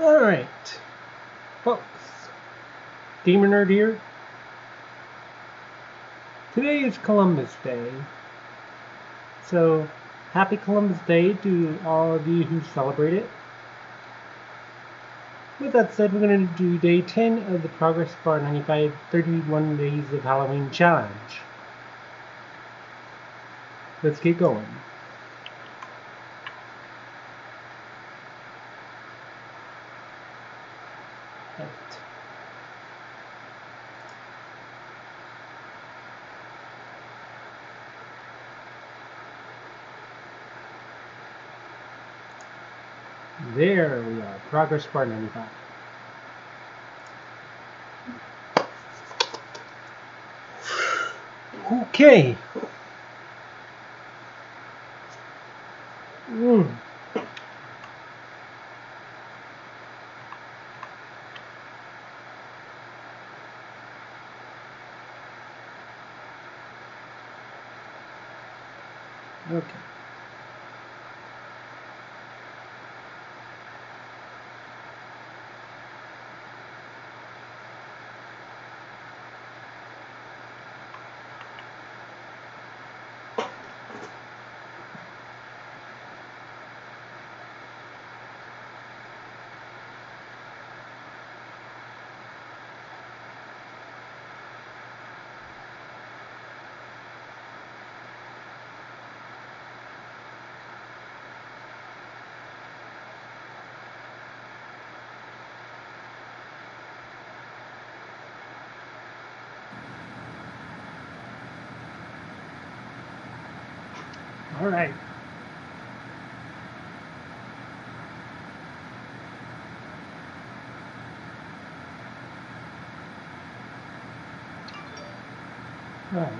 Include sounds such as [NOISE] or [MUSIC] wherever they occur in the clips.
Alright, folks, Gamer Nerd here. Today is Columbus Day. So, happy Columbus Day to all of you who celebrate it. With that said, we're going to do day 10 of the Progressbar95 31 Days of Halloween Challenge. Let's get going. Right. There we are, Progressbar95. Okay. Mm. Okay. All right. All right.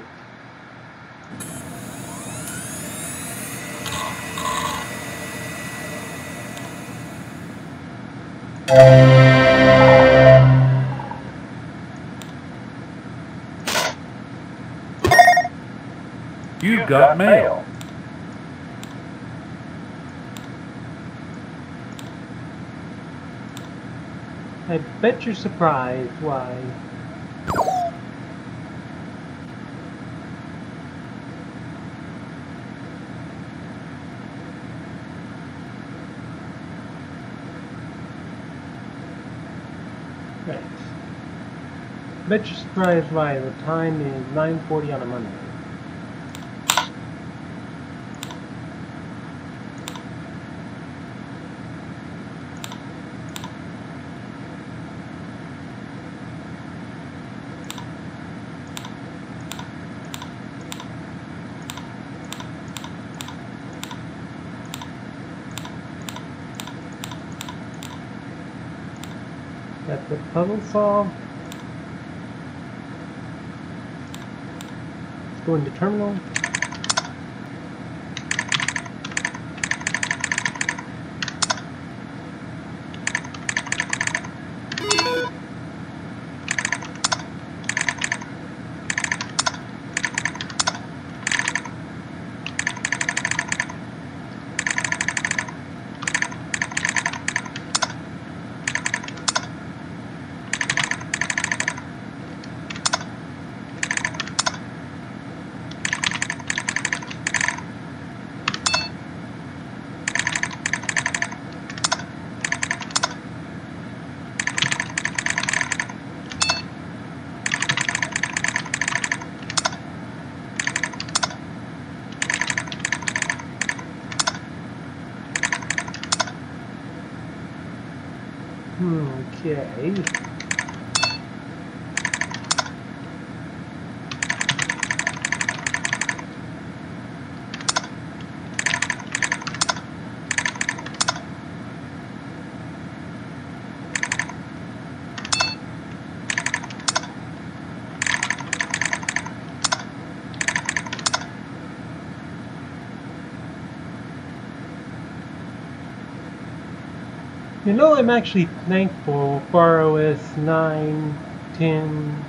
You've got mail. I bet you're surprised why. Right. Bet you're surprised why the time is 9.40 on a Monday. Got the puzzle solved. Let's go into terminal. Okay. You know, I'm actually thankful for OS 9, 10,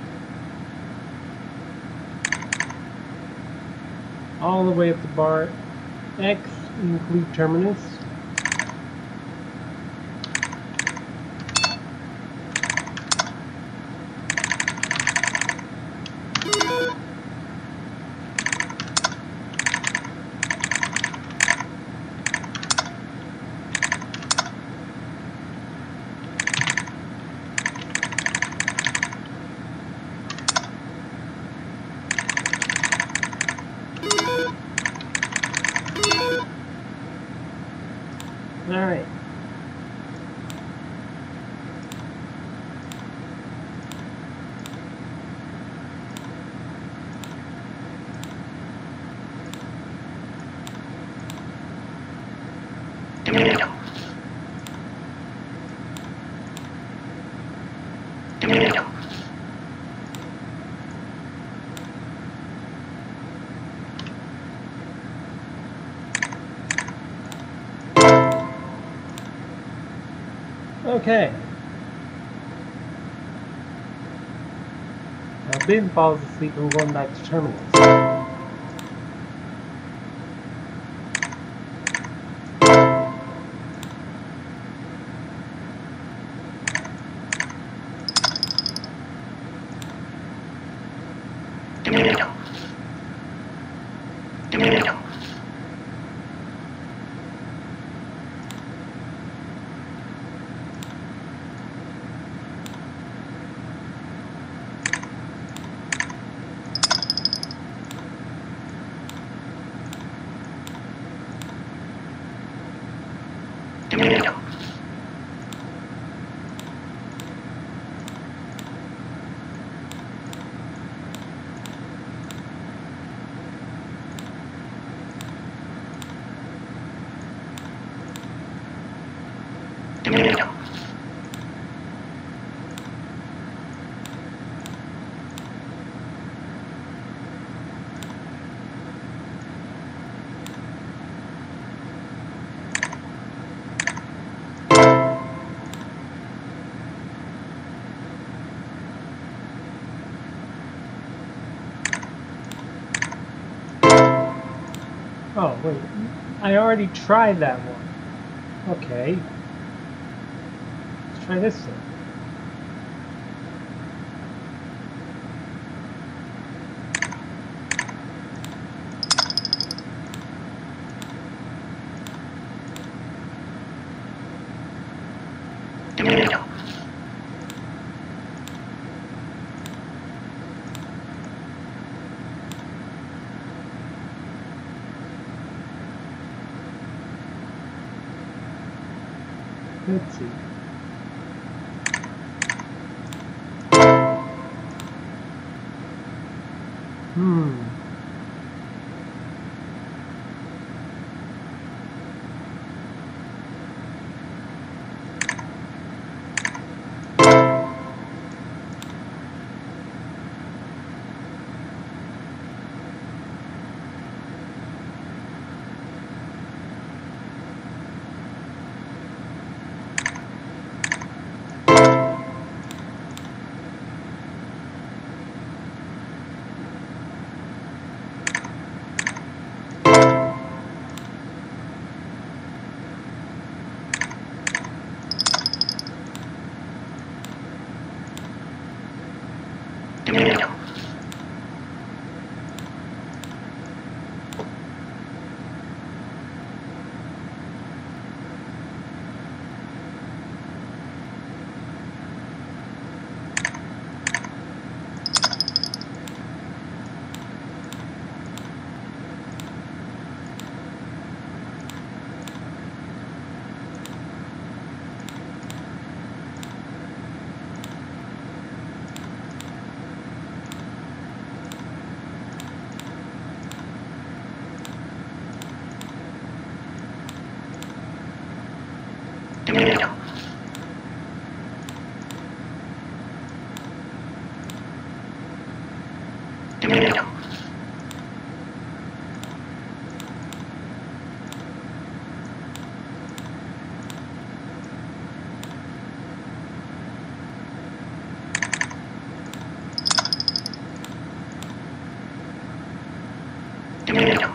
all the way up to bar X include terminus. Okay. Now Ben falls asleep and going back to Terminus. Oh, wait. I already tried that one. Okay. Let's try this then. Yeah.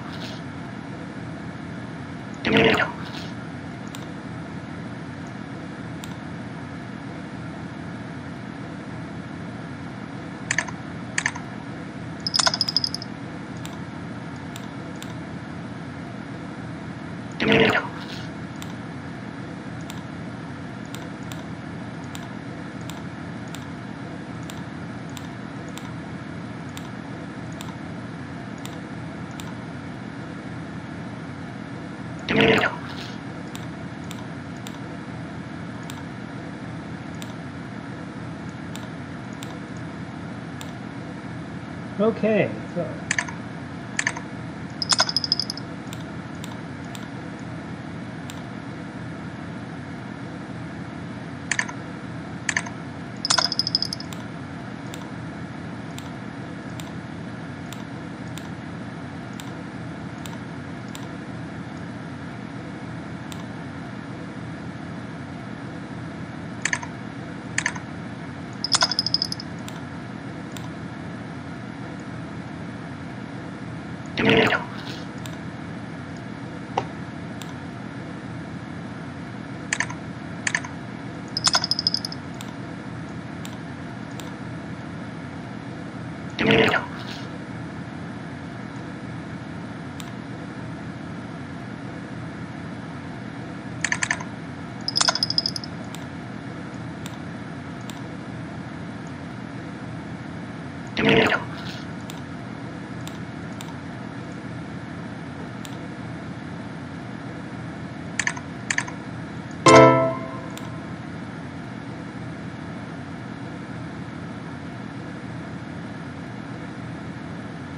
Okay, so.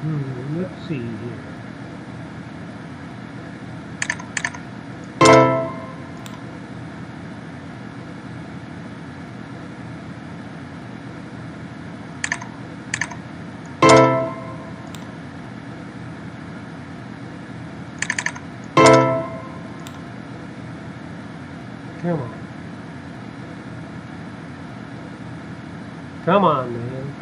Hmm, let's see here. Come on. Come on, man.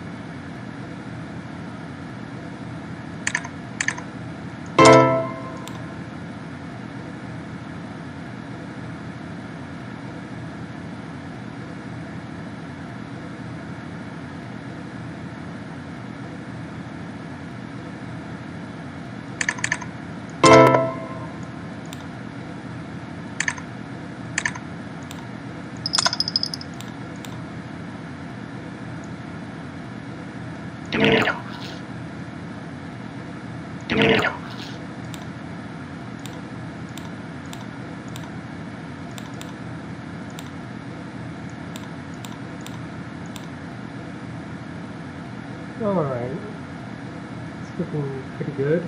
Alright. It's looking pretty good.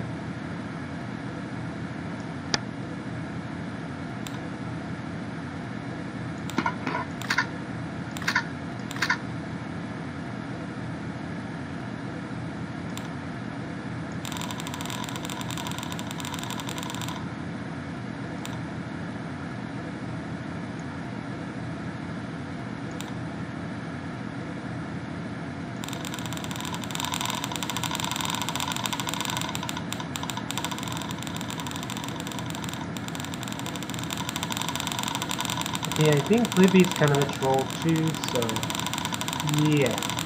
Okay, I think Libby's kind of a troll too, so yeah.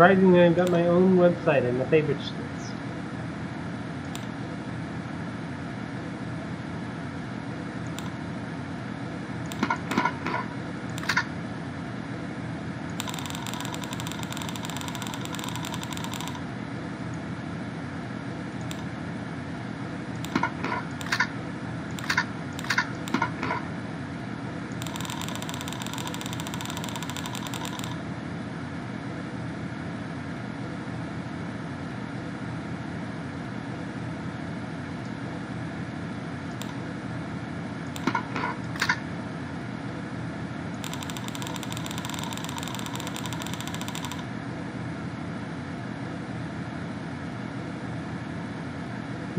Surprisingly, I've got my own website and the favorites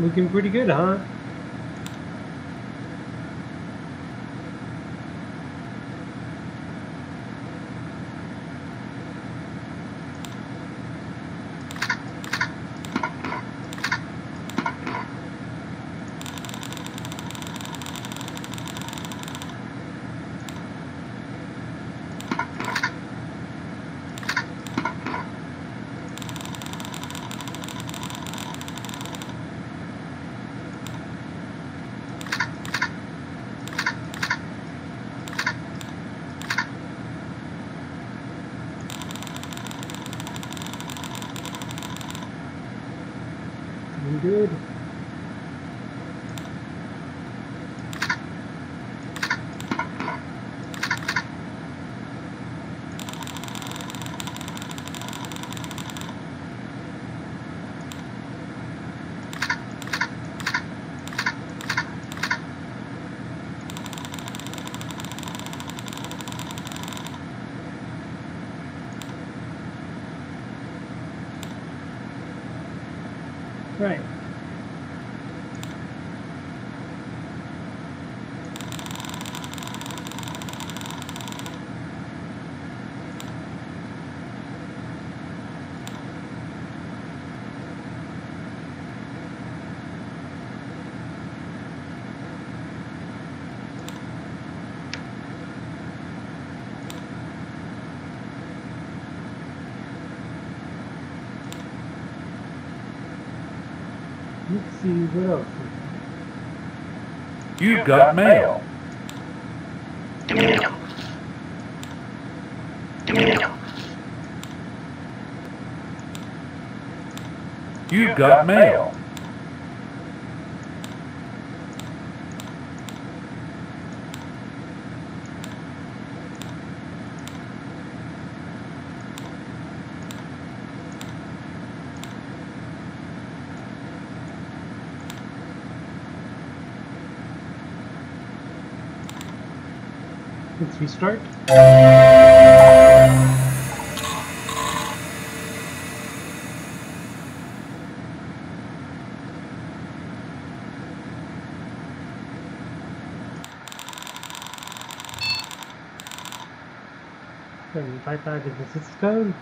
Looking pretty good, huh? Doing good. Right. Let's see what else. is You've got mail. You've got mail. Let's restart. Five is the sys code.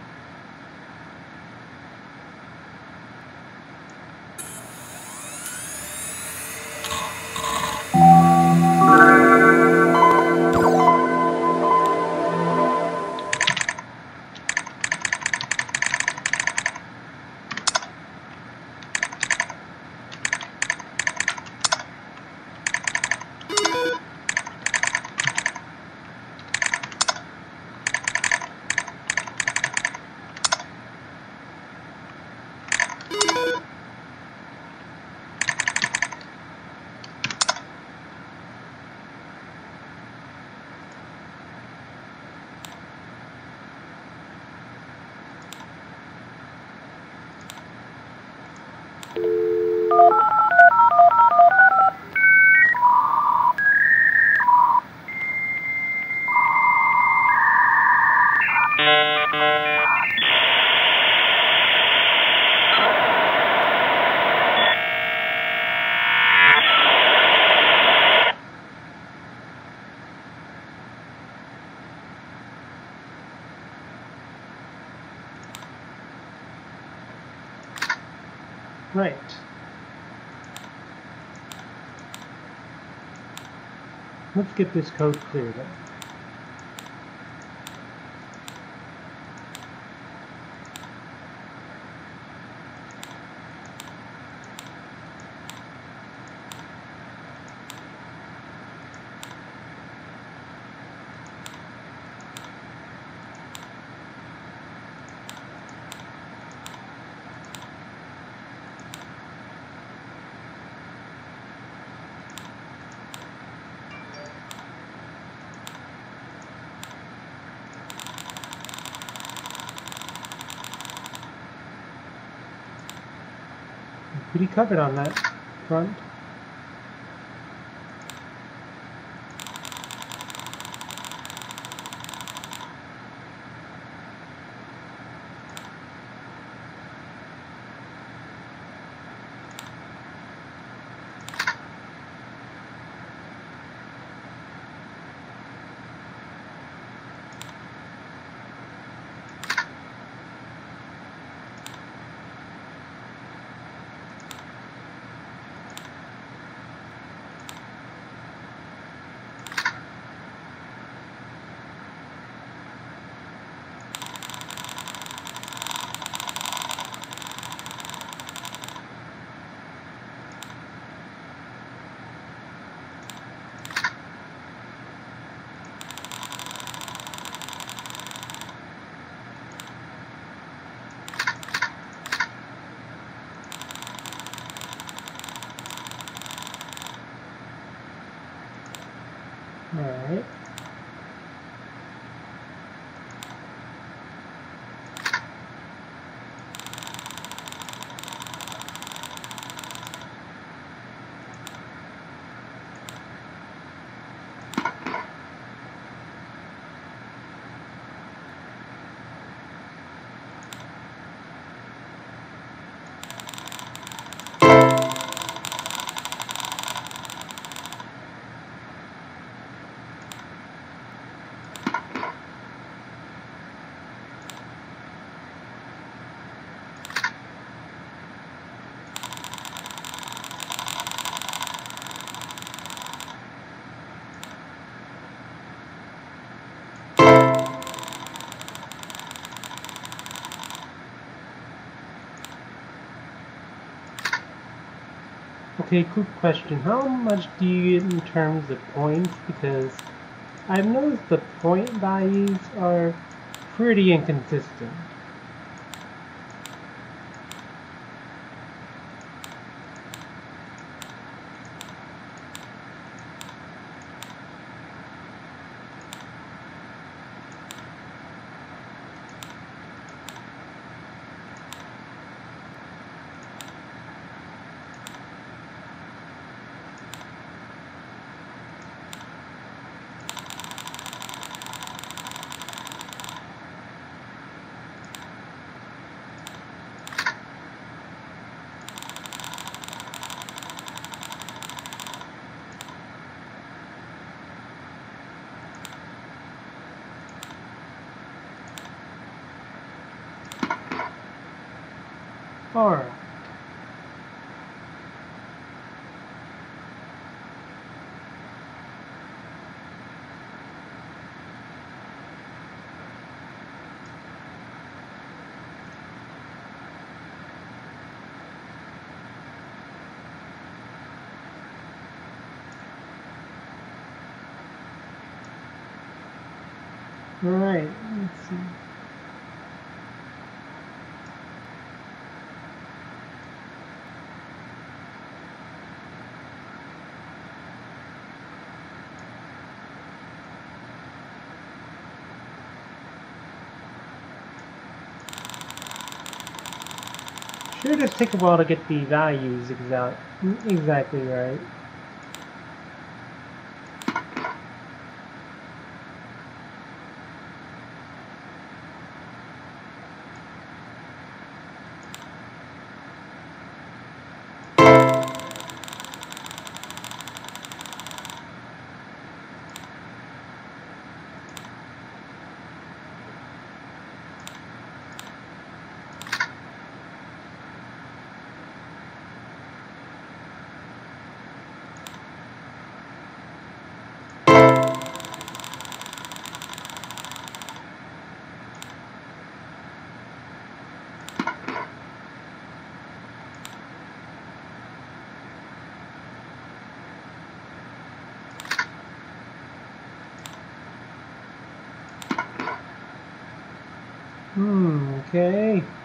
Right. Let's get this code cleared up. Pretty covered on that front. Okay, quick question. How much do you get in terms of points? Because I've noticed the point values are pretty inconsistent. Alright. Alright, let's see. Sure does take a while to get the values exact, exactly right. Hmm, okay.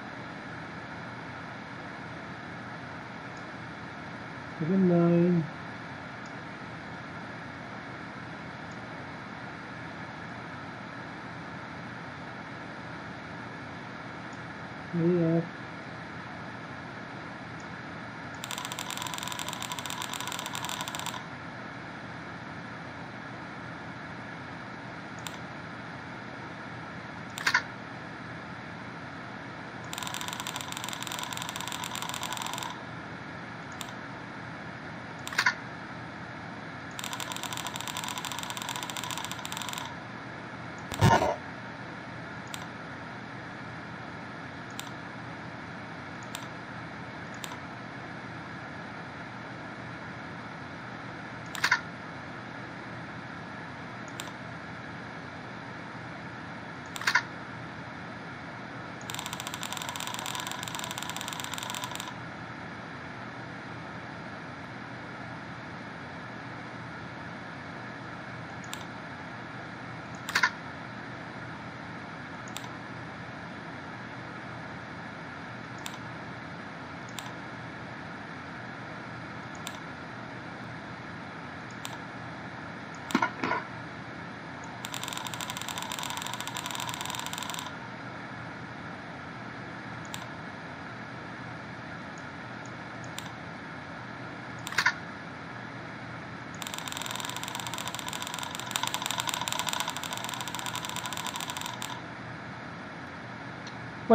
Seven nine. Yeah.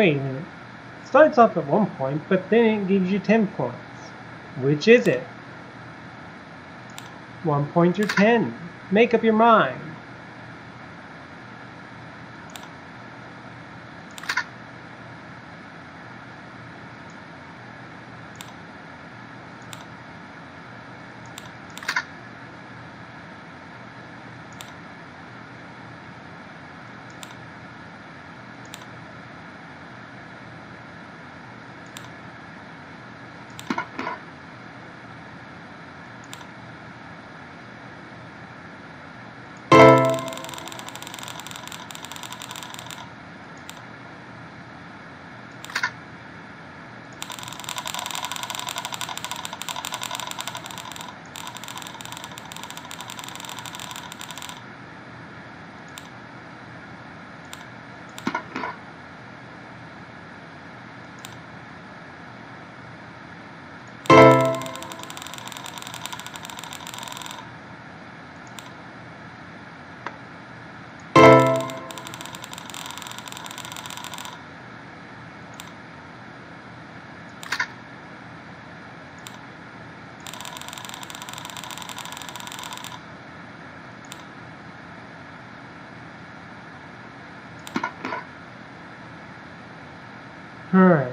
Wait. It starts off at one point, but then it gives you 10 points. Which is it? One point or 10? Make up your mind. Alright.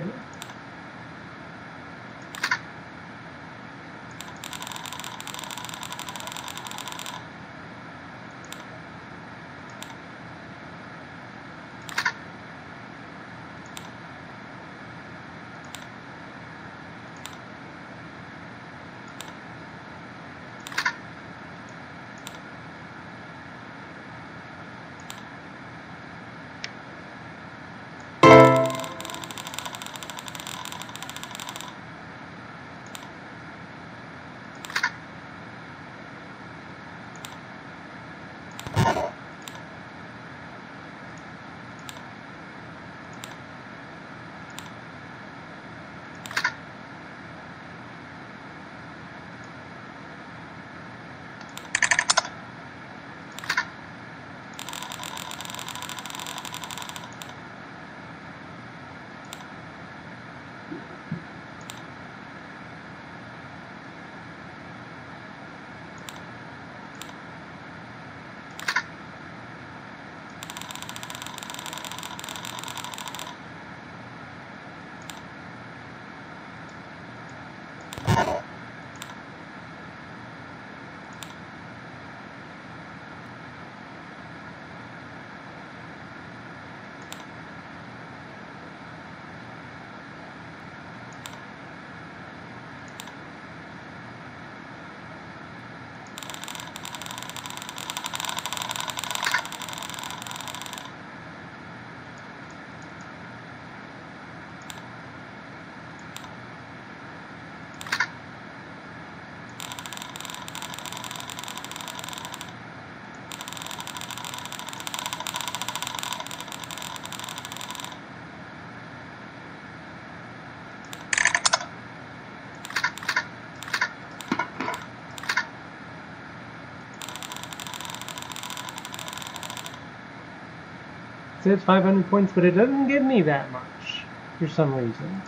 Says 500 points, but it doesn't give me that much for some reason.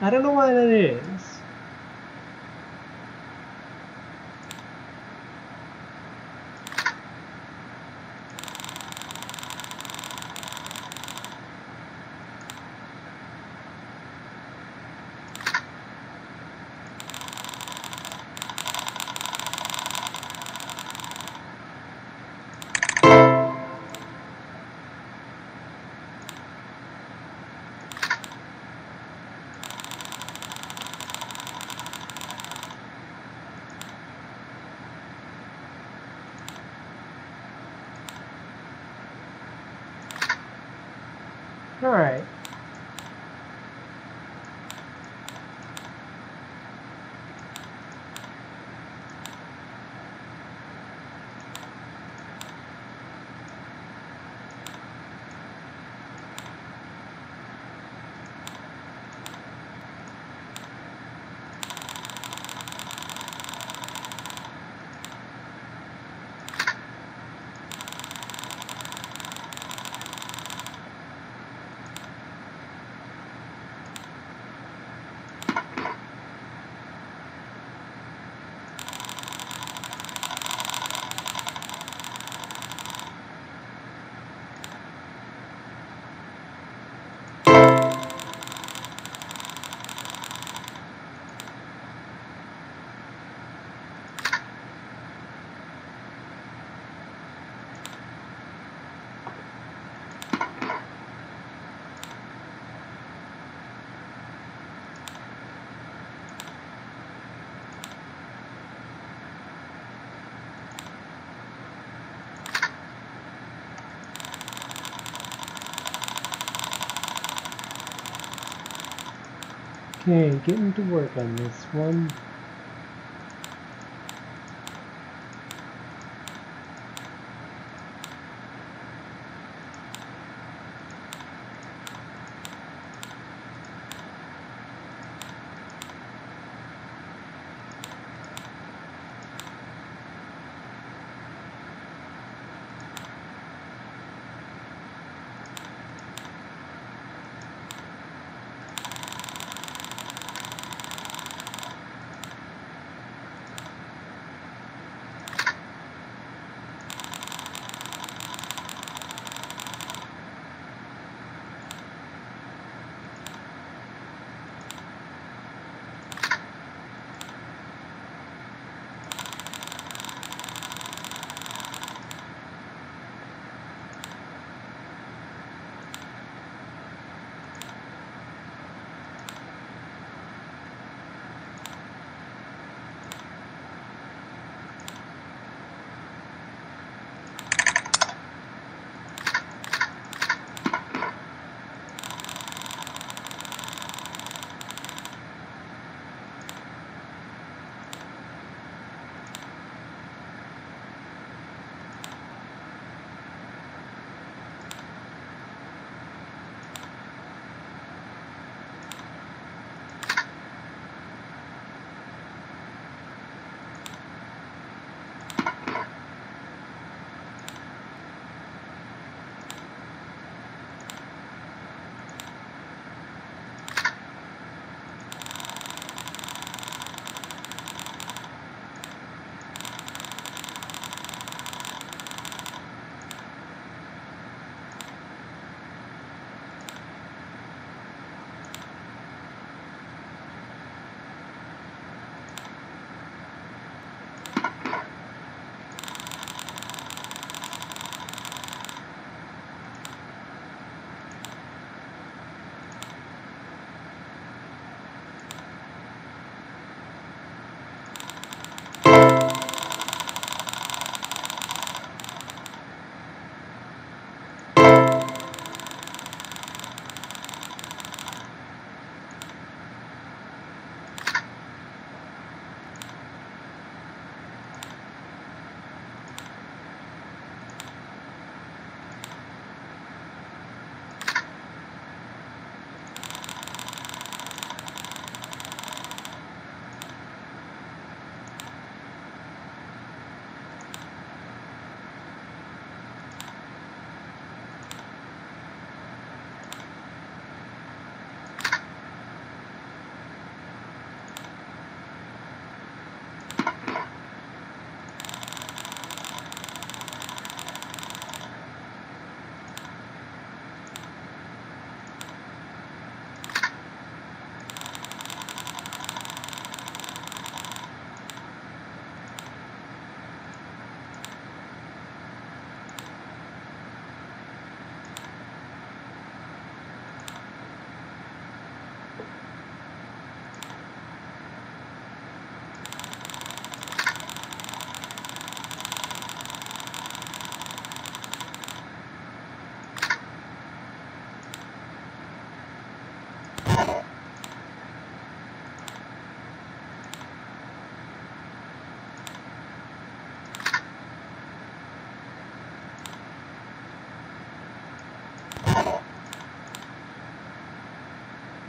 I don't know why that is. Alright. Okay, getting to work on this one.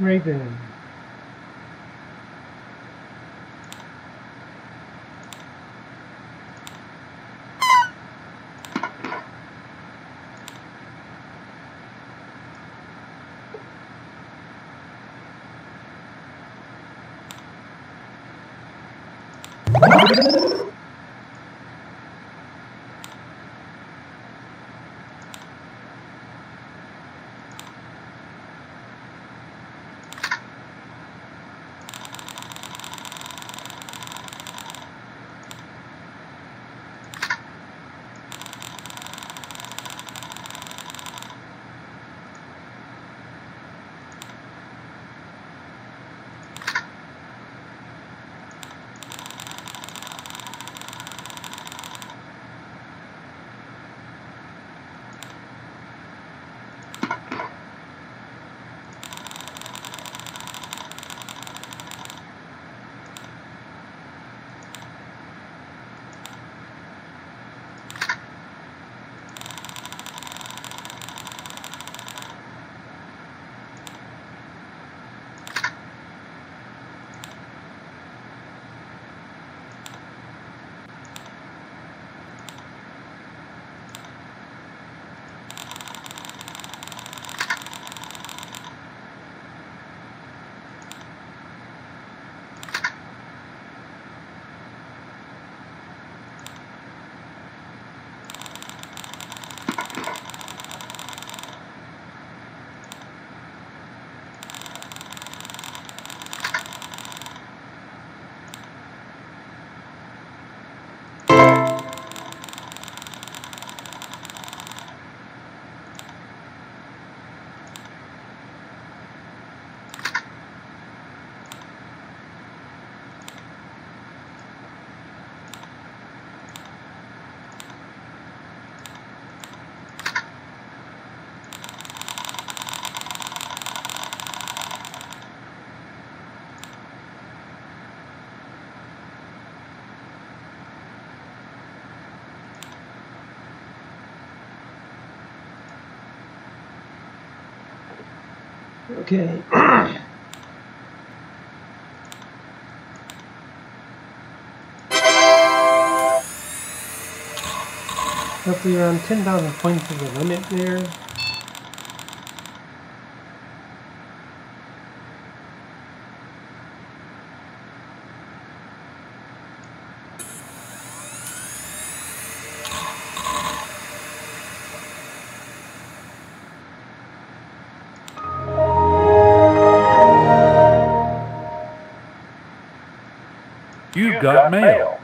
Raven. Okay. Roughly around 10,000 points is the limit there. You've got mail.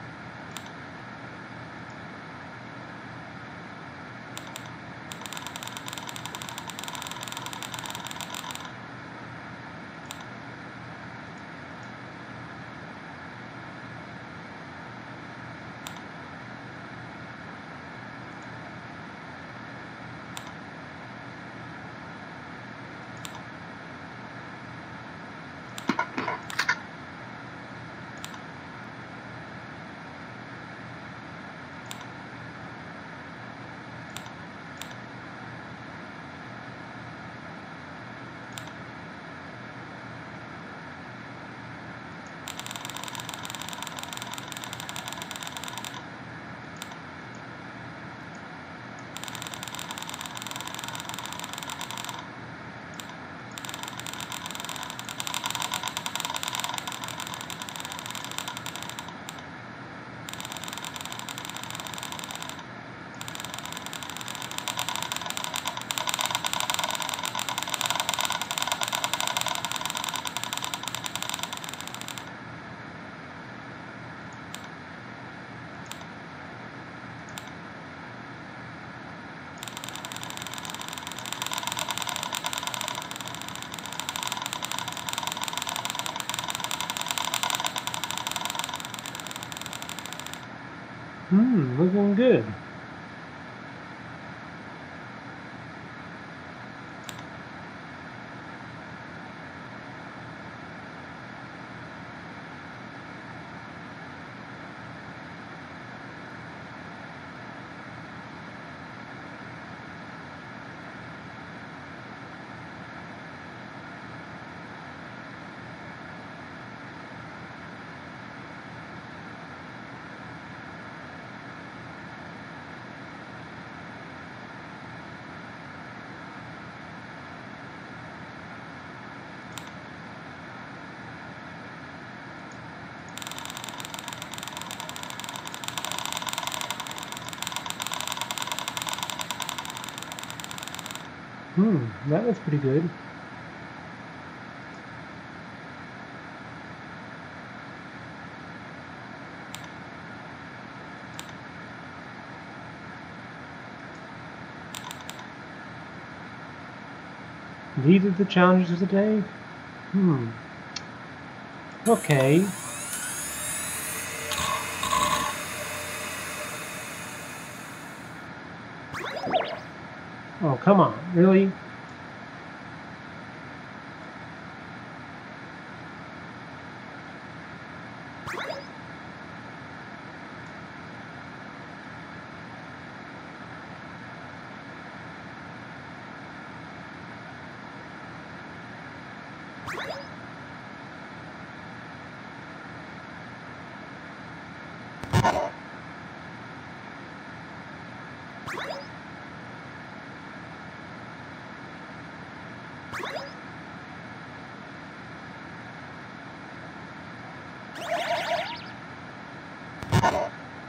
Hmm, looking good. Hmm, that was pretty good. These are the challenges of the day? Hmm. Okay. Come on. Really?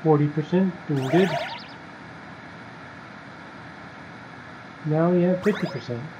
40% wounded. Now we have 50%.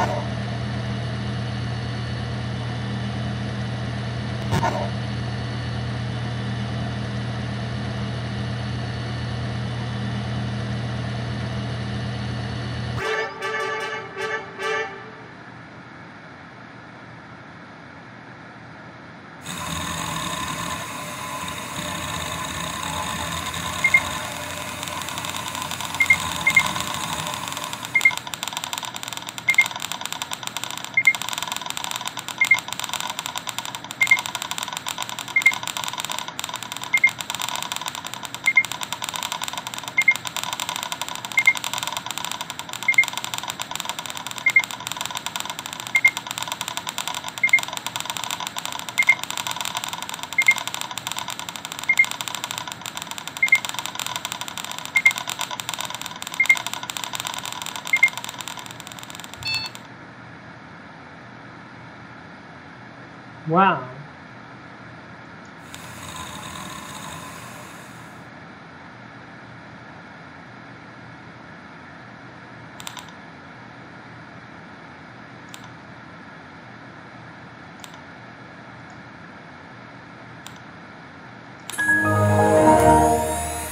Yeah. Wow.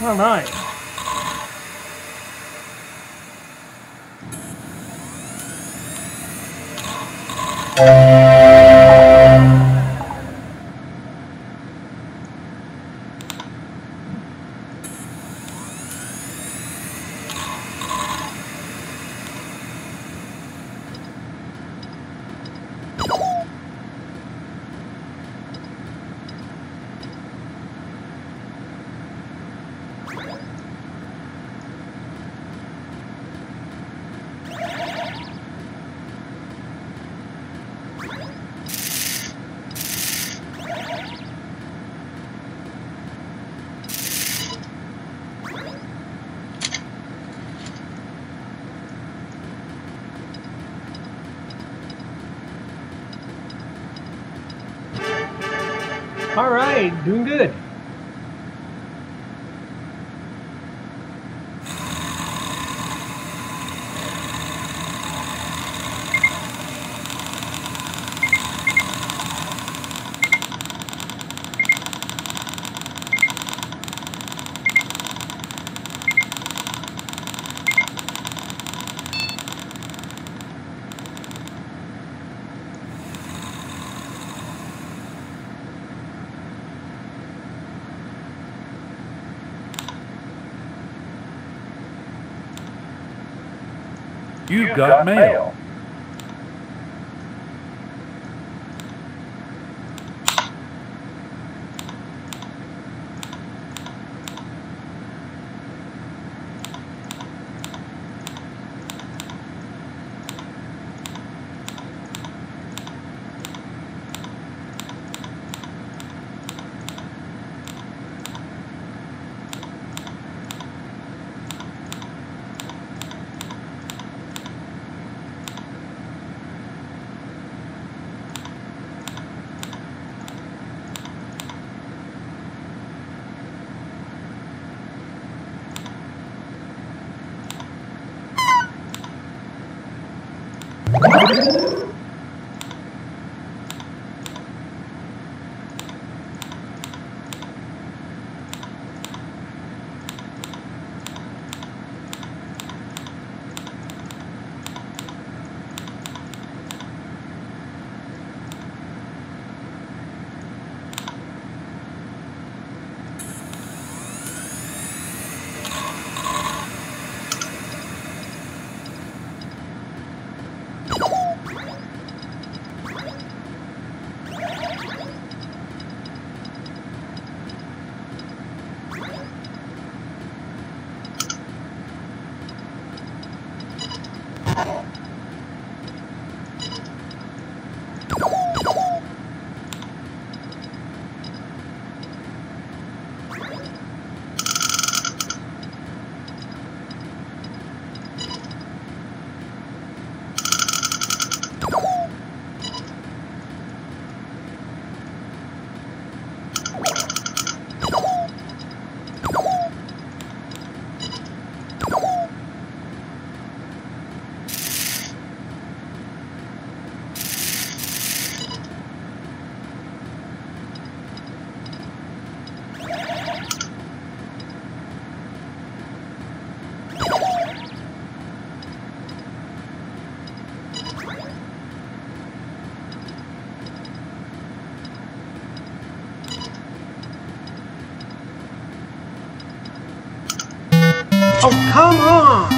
All right. All right, doing good. Got mail. Oh, come on!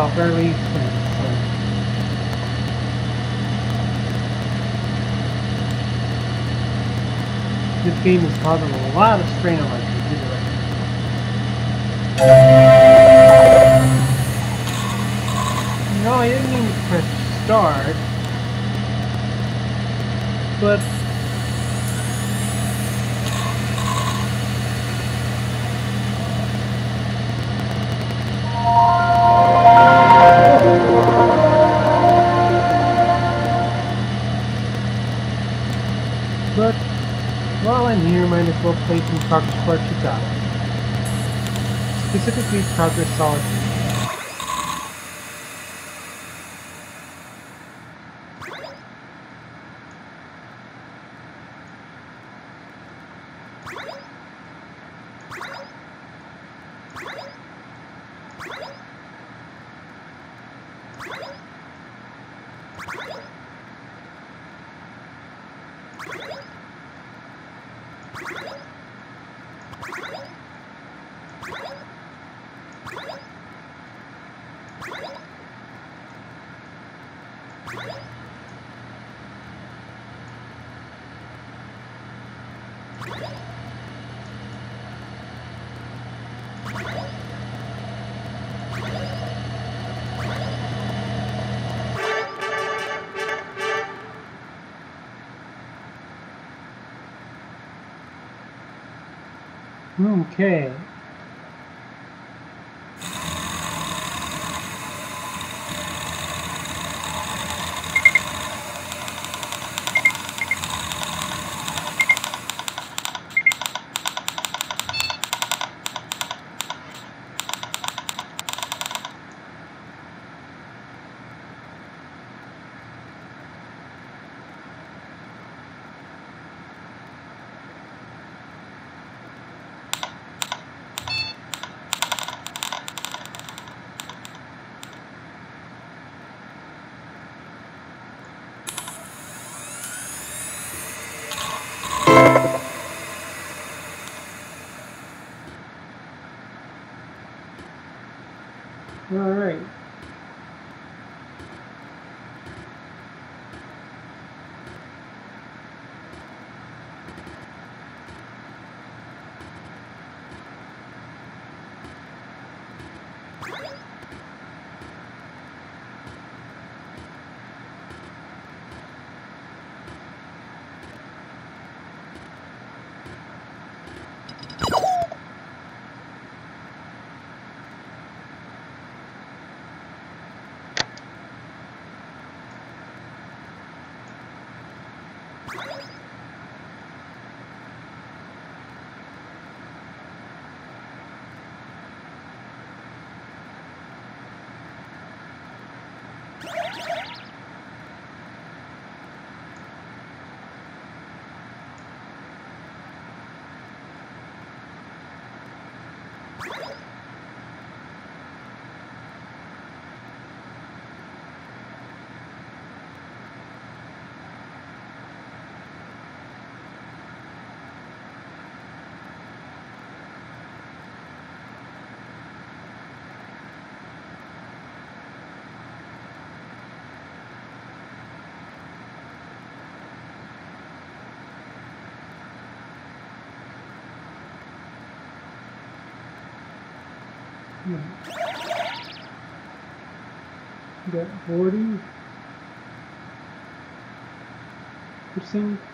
Off This game is causing a lot of strain on my computer right now. No, I didn't mean to press start. But Bar 2000. Specifically, Okay. Got 40 percent.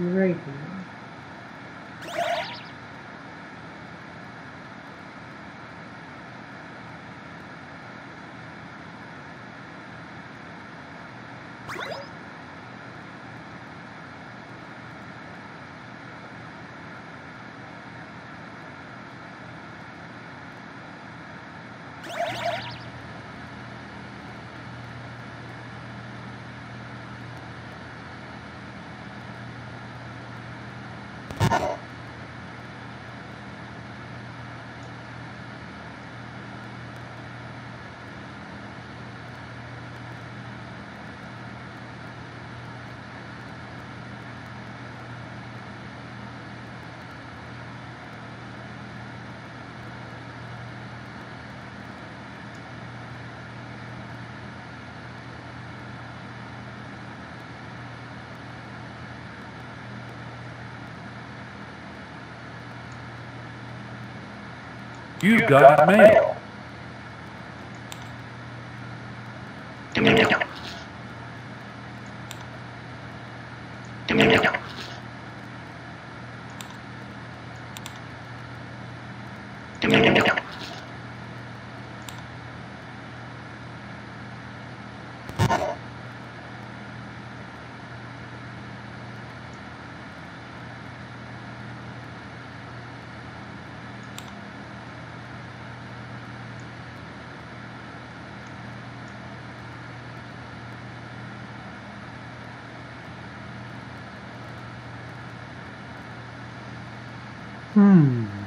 Right. You got mail. Hmm.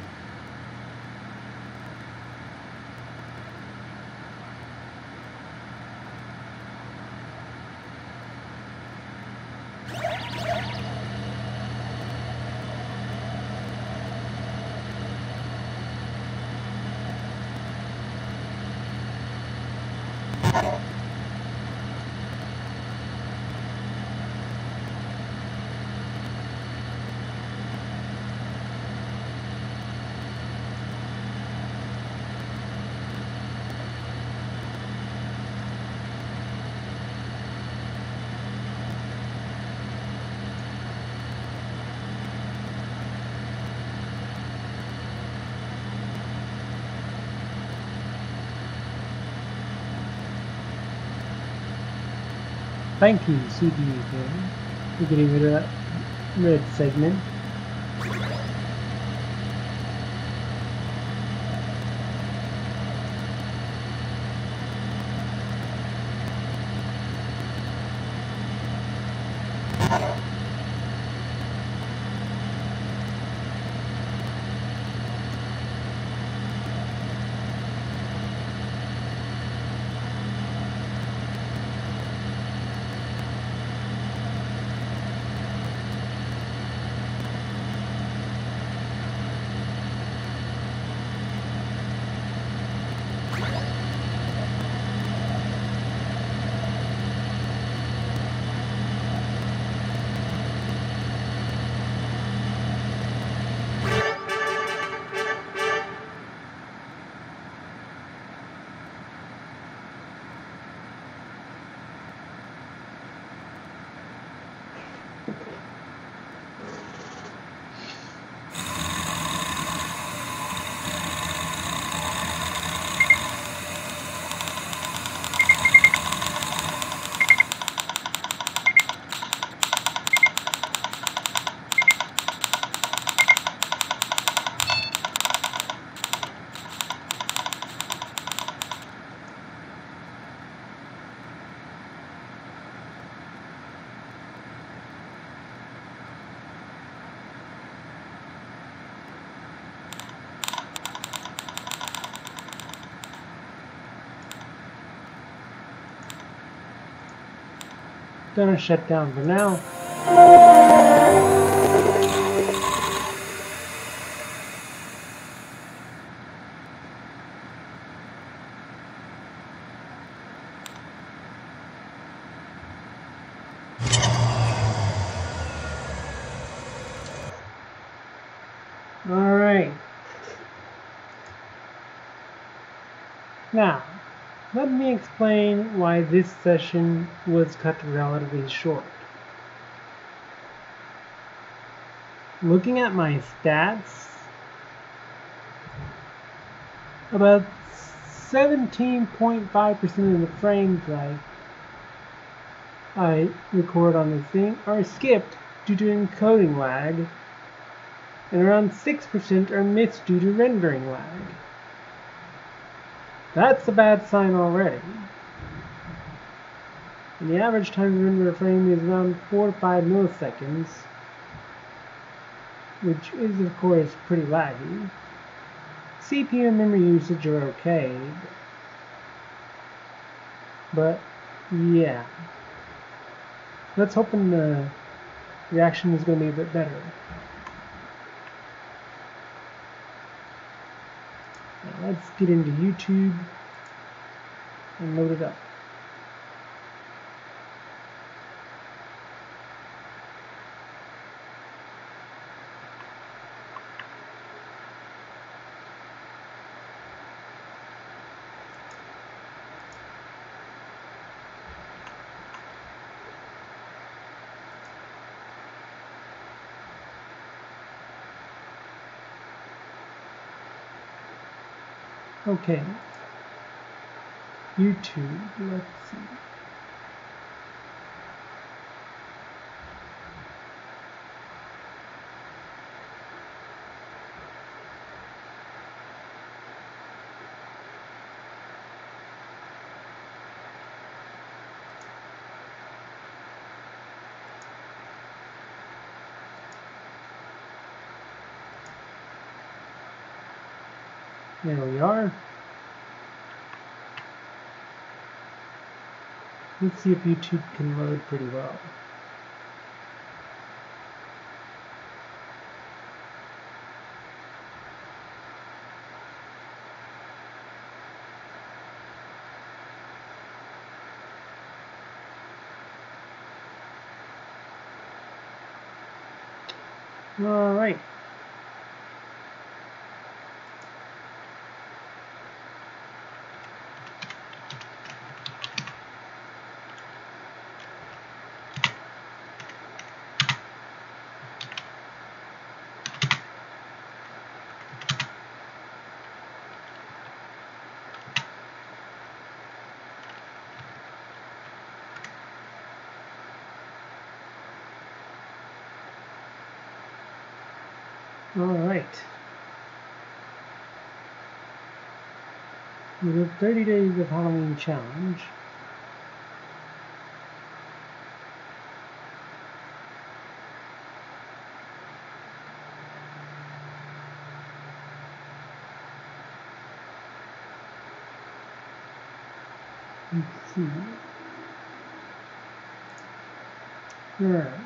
Thank you, CD for getting rid of that red segment. Gonna shut down for now. Alright. Now, let me explain why this session was cut relatively short. looking at my stats, about 17.5% of the frames I, I record on this thing are skipped due to encoding lag, and around 6% are missed due to rendering lag. That's a bad sign already. And the average time to render a frame is around 4 to 5 milliseconds, which is of course pretty laggy. CPU and memory usage are okay, but yeah. Let's hope the reaction is going to be a bit better. Let's get into YouTube and load it up. Okay. YouTube, let's see. There we are. Let's see if YouTube can load pretty well. All right. All right. We have 30 days of Halloween challenge. Let's see. Right.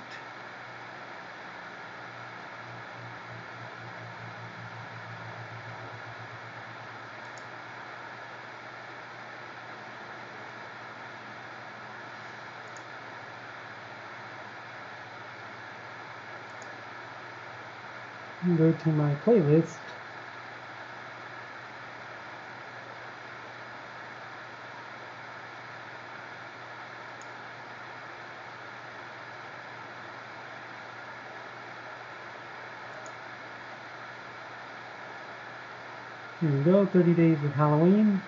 Go to my playlist Here we go, 30 days of Halloween.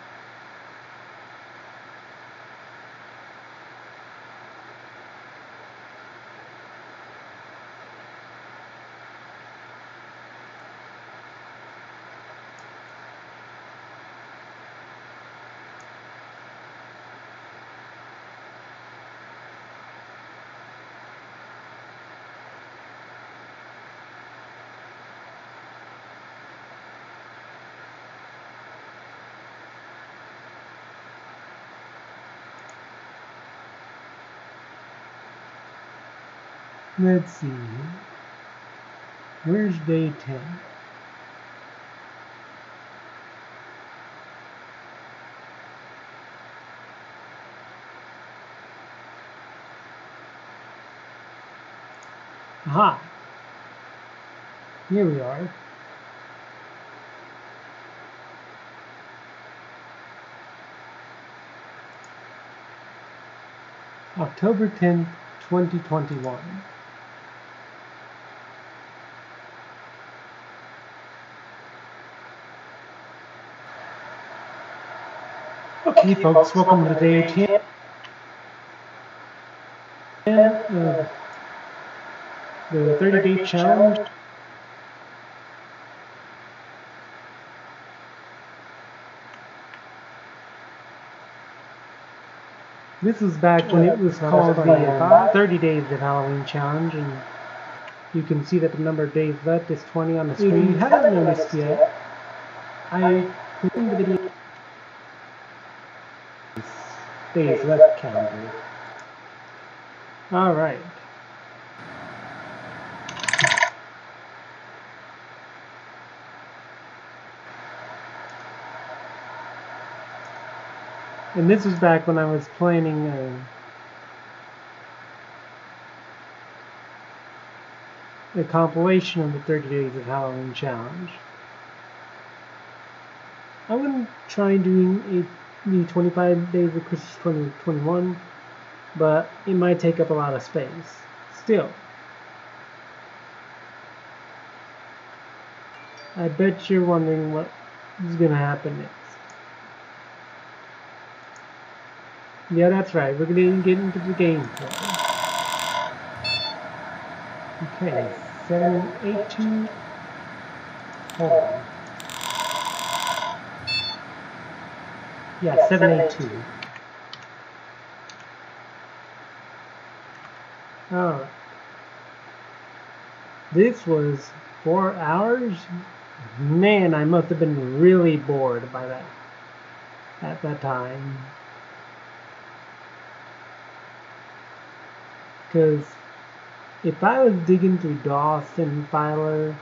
Let's see. Where's day 10? Aha! Here we are. October 10th, 2021. Okay, folks, welcome to day 10. Uh, the 30 day challenge. This was back when it was called the uh, 30 Days of Halloween Challenge, and you can see that the number of days left is 20 on the screen. If you haven't noticed yet, I put the video days left counter. Alright. And this was back when I was planning uh, a, a compilation of the 30 Days of Halloween Challenge. I wouldn't try doing a, the 25 Days of Christmas 2021, but it might take up a lot of space. Still, I bet you're wondering what is going to happen next. Yeah, that's right. We're going to get into the gameplay. Okay, 782. Hold on. Yeah, 782. Alright. This was four hours? Man, I must have been really bored by that at that time. Because if I was digging through Dawson Filer,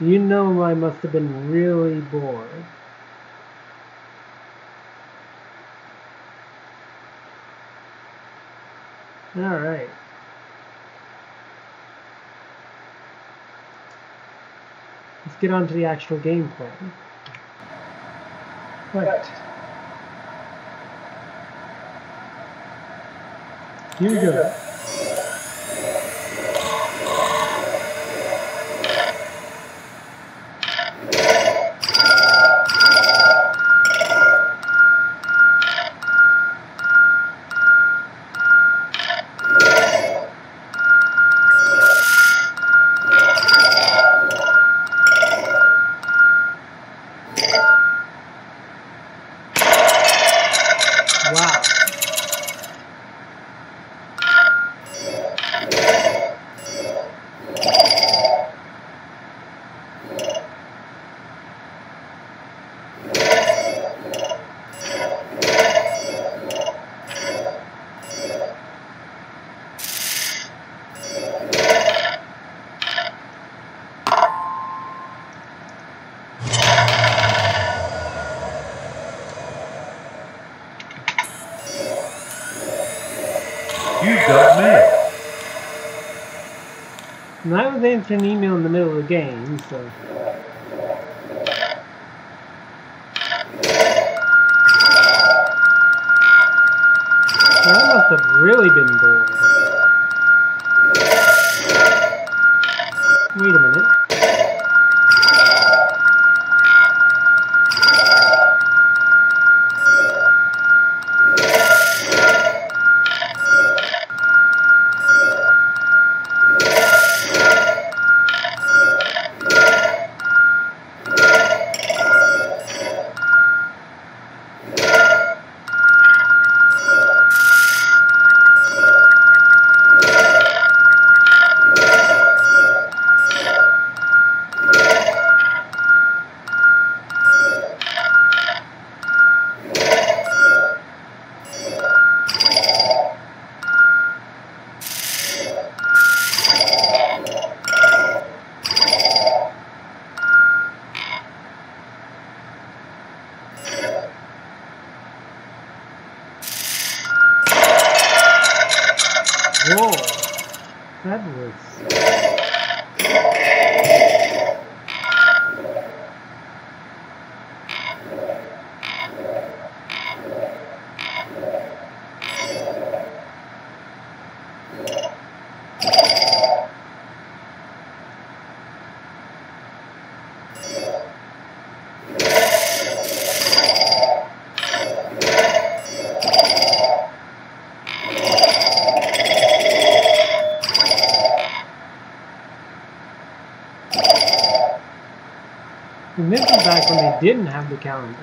you know I must have been really bored. Alright. Let's get on to the actual gameplay. Right. Here we go. Wow. You got mail. Answering an email in the middle of the game. So I must have really been bored. Didn't have the calendar.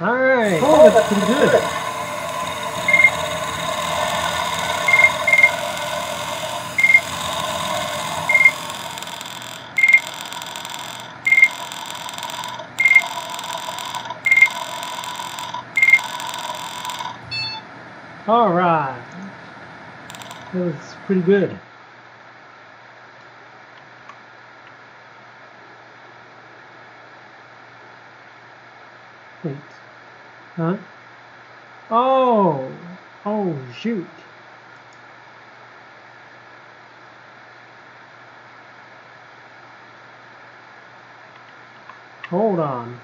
Alright. Oh, that's pretty good. Alright. That was pretty good. Wait. Huh? Oh! Oh, shoot. Hold on.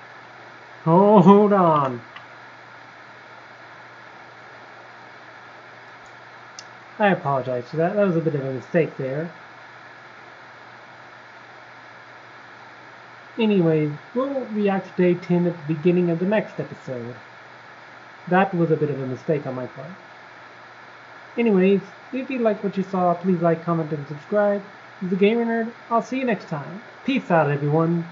[LAUGHS] Hold on. I apologize for that. That was a bit of a mistake there. Anyways, we'll react to day 10 at the beginning of the next episode. That was a bit of a mistake on my part. Anyways, if you like what you saw, please like, comment, and subscribe. This is the Gamer Nerd. I'll see you next time. Peace out, everyone.